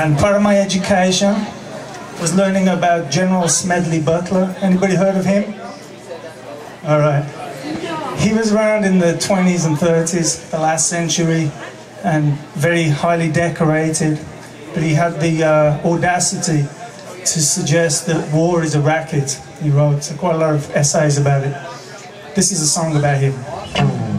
And part of my education was learning about General Smedley Butler. Anybody heard of him? All right. He was around in the 20s and 30s, the last century, and very highly decorated. But he had the uh, audacity to suggest that war is a racket. He wrote quite a lot of essays about it. This is a song about him.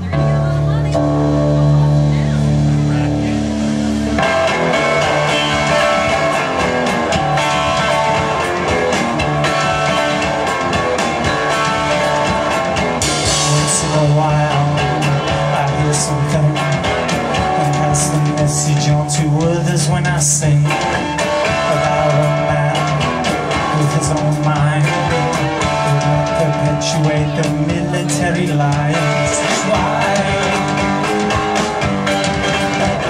I something and pass the message on to others when I sing about a man with his own mind who perpetuate the military. That's why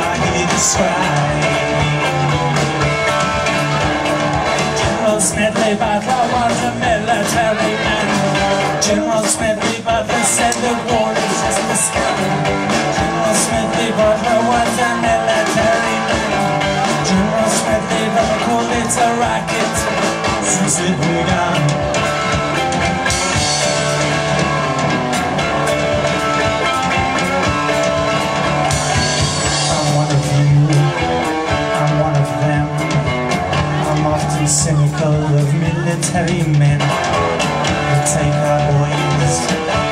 I hear described. General Smedley Butler was a military of you, I'm one of them. I'm often cynical of military men. They take our boys,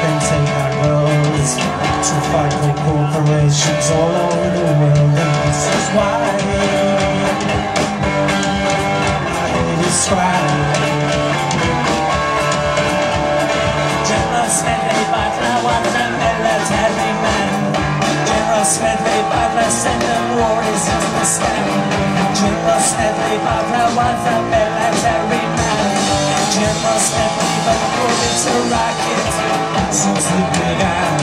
then take our girls to fight for corporations all over the world. And this is why Smedley Butler was a military man. General Smedley Butler said the war is just a scam. General Smedley Butler was a military man. General Smedley Butler it a racket since it began.